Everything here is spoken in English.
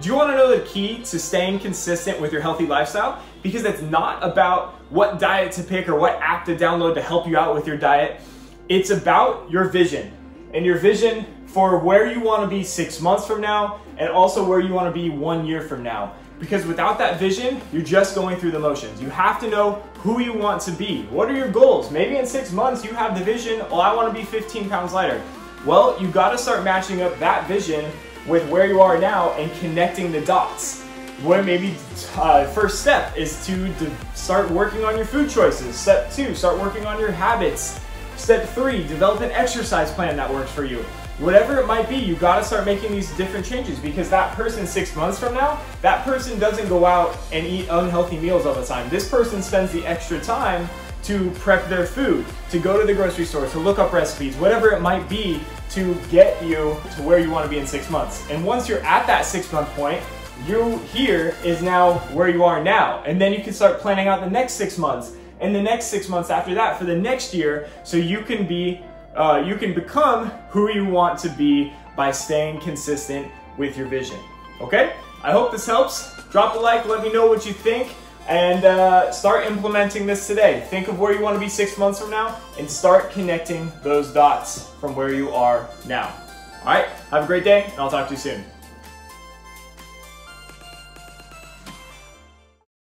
Do you want to know the key to staying consistent with your healthy lifestyle? Because it's not about what diet to pick or what app to download to help you out with your diet. It's about your vision and your vision for where you want to be six months from now and also where you want to be one year from now. Because without that vision, you're just going through the motions. You have to know who you want to be. What are your goals? Maybe in six months you have the vision, oh, I want to be 15 pounds lighter. Well, you got to start matching up that vision with where you are now and connecting the dots. Where maybe uh, first step is to start working on your food choices. Step two, start working on your habits. Step three, develop an exercise plan that works for you. Whatever it might be, you gotta start making these different changes because that person six months from now, that person doesn't go out and eat unhealthy meals all the time. This person spends the extra time to prep their food, to go to the grocery store, to look up recipes, whatever it might be to get you to where you want to be in six months. And once you're at that six month point, you here is now where you are now. And then you can start planning out the next six months and the next six months after that for the next year so you can be uh, you can become who you want to be by staying consistent with your vision okay i hope this helps drop a like let me know what you think and uh, start implementing this today. Think of where you want to be six months from now and start connecting those dots from where you are now. All right, have a great day, and I'll talk to you soon.